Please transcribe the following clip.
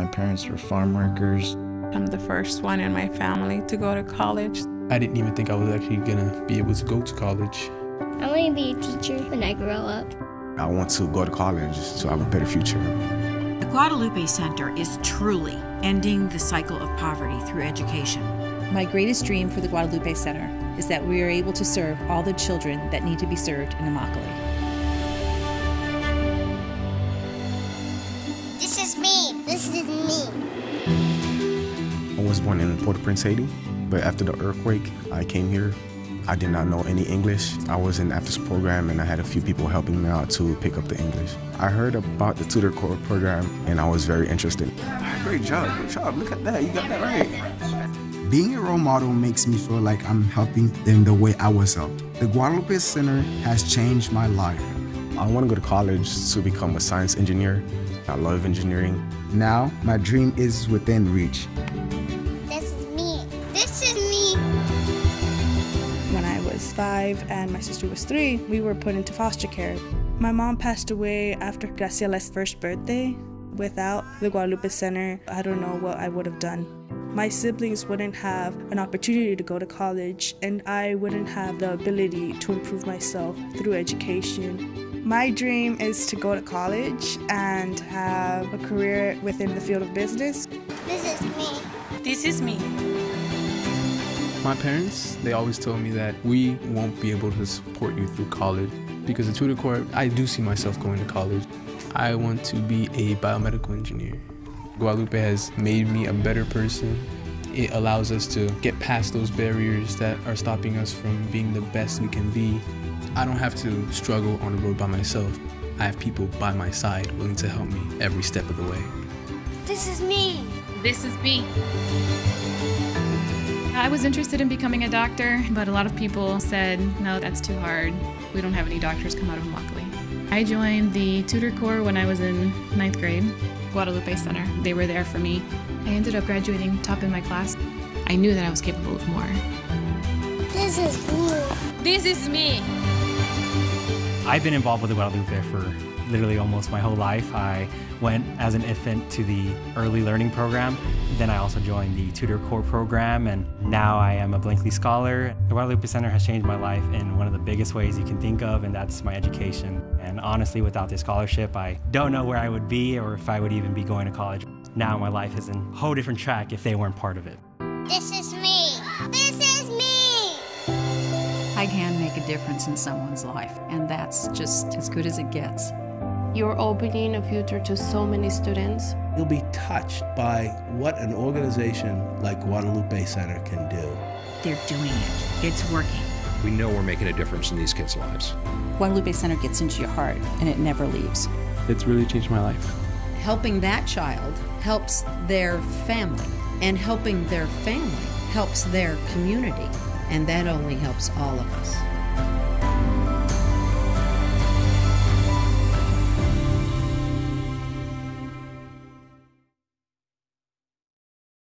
My parents were farm workers. I'm the first one in my family to go to college. I didn't even think I was actually gonna be able to go to college. I want to be a teacher when I grow up. I want to go to college to have a better future. The Guadalupe Center is truly ending the cycle of poverty through education. My greatest dream for the Guadalupe Center is that we are able to serve all the children that need to be served in Immokalee. Is me. This is me. I was born in Port-au-Prince, Haiti, but after the earthquake, I came here. I did not know any English. I was in after school program and I had a few people helping me out to pick up the English. I heard about the tutor corps program and I was very interested. Great job, great job. Look at that, you got that right. Being a role model makes me feel like I'm helping them the way I was helped. The Guadalupe Center has changed my life. I want to go to college to become a science engineer. I love engineering. Now, my dream is within reach. This is me. This is me. When I was five and my sister was three, we were put into foster care. My mom passed away after Graciela's first birthday. Without the Guadalupe Center, I don't know what I would have done. My siblings wouldn't have an opportunity to go to college, and I wouldn't have the ability to improve myself through education. My dream is to go to college and have a career within the field of business. This is me. This is me. My parents, they always told me that we won't be able to support you through college because the tutor corps, I do see myself going to college. I want to be a biomedical engineer. Guadalupe has made me a better person. It allows us to get past those barriers that are stopping us from being the best we can be. I don't have to struggle on the road by myself. I have people by my side willing to help me every step of the way. This is me. This is me. I was interested in becoming a doctor, but a lot of people said, no, that's too hard. We don't have any doctors come out of Immokalee. I joined the tutor corps when I was in ninth grade, Guadalupe Center. They were there for me. I ended up graduating top in my class. I knew that I was capable of more. This is me. This is me. I've been involved with the Guadalupe for literally almost my whole life. I went as an infant to the early learning program. Then I also joined the tutor corps program, and now I am a Blankley Scholar. The Guadalupe Center has changed my life in one of the biggest ways you can think of, and that's my education. And honestly, without this scholarship, I don't know where I would be or if I would even be going to college. Now my life is in a whole different track if they weren't part of it. This is I can make a difference in someone's life, and that's just as good as it gets. You're opening a future to so many students. You'll be touched by what an organization like Guadalupe Center can do. They're doing it. It's working. We know we're making a difference in these kids' lives. Guadalupe Center gets into your heart and it never leaves. It's really changed my life. Helping that child helps their family, and helping their family helps their community, and that only helps all of us.